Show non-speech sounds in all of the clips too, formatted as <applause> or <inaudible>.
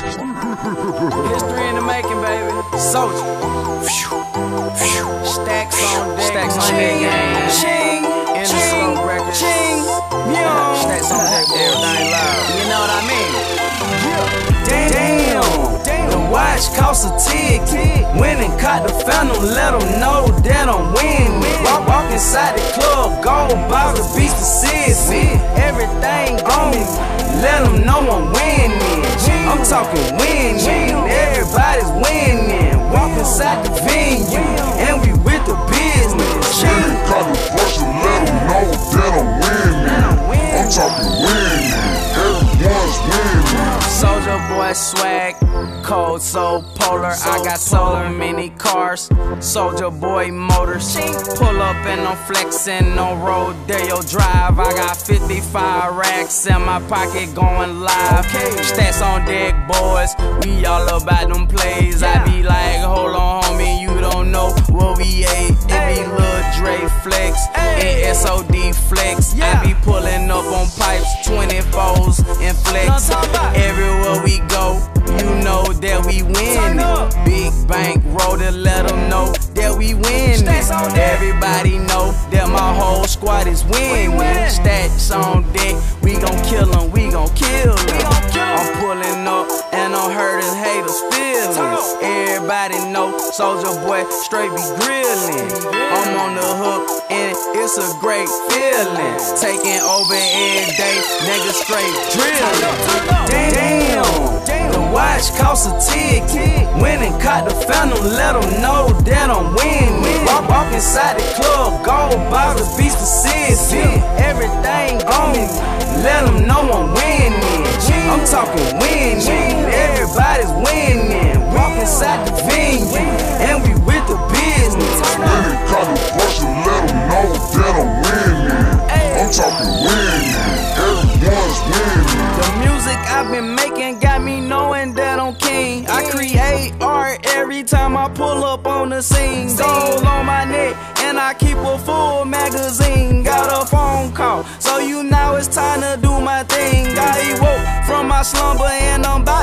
History in the making, baby. Soulja. Stacks on deck. Stacks on deck. Ching. In the slow records. Ching. Stacks on deck. Everything loud. You know what I mean? Damn. Damn. The watch cost a ticket. And caught the phantom. Let them know that I'm winning. Walk, walk inside the club. Gold bottles, beach to see Everything on me. Let them know I'm winning. Talking winning. Everybody's winning. Walk inside the venue, cold so polar. I got so many cars. Soulja Boy motors. Pull up and I'm flexing on Rodeo Drive. I got 55 racks in my pocket going live. Stacks on deck, boys. We all about them plays. I be like, hold on, homie, you don't know what we ate. It be Lil Dre flex and SOD flex. I be pulling up on pipes, 24s and flex. Everywhere we go, that we winning. Big bank roll to let them know that we winning. Everybody know that my whole squad is winning. Stacks on deck, we gon' kill them, we gon' kill them. I'm pulling up and I'm hurting haters' feelings. Everybody know Soulja Boy straight be grilling. I'm on the hook and it's a great feeling. Taking over every day, niggas straight drilling. Damn, the watch cost a ticket. And caught the phantom, let them know that I'm winning. Walk, walk inside the club, gold bottles, beach to see Everything on me, let them know I'm winning. I'm talking winning, time I pull up on the scene. Gold on my neck, and I keep a full magazine. Got a phone call, so you know it's time to do my thing. I woke from my slumber, and I'm about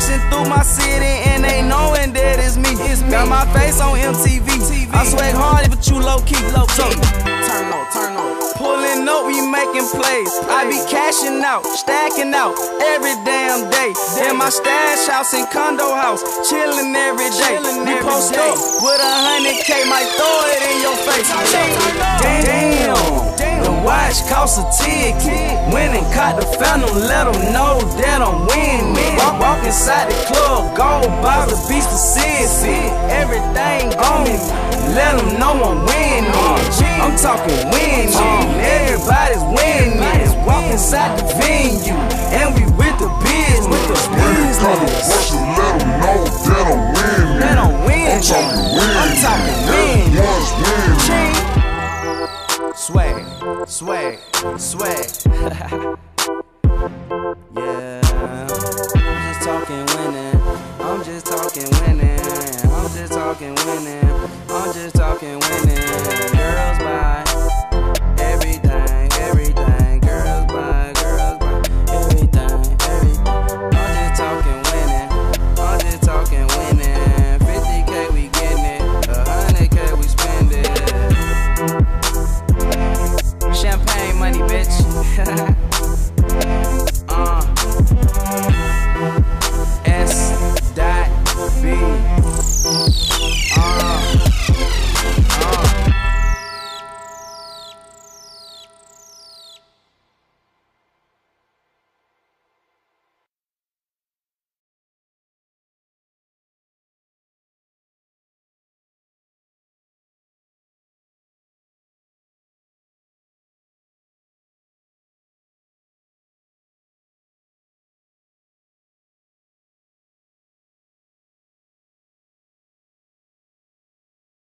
flexing through my city and they knowing that it's me. It's me. Got my face on MTV. TV. I swag hard, but you low key. Low key. Turn on, turn on. Pulling up, we making plays. I be cashing out, stacking out every damn day. In my stash house and condo house, chilling every day. We post up with a hundred K, might throw it in your face. Damn, the cost a ticket. Went and caught the phantom, let them know that I'm winning. Walk, walk inside the club, gold bottles, beach to see Everything on me, let them know I'm winning. I'm talking winning, everybody's winning. Walk inside the venue, and we with the biz, with the the business. let them know that I'm winning. That I'm winning. I'm talking winning. I'm talking winning. swag, swag. <laughs> yeah, I'm just talking winning. I'm just talking winning. I'm just talking winning. I'm just talking winning. Girls, bye.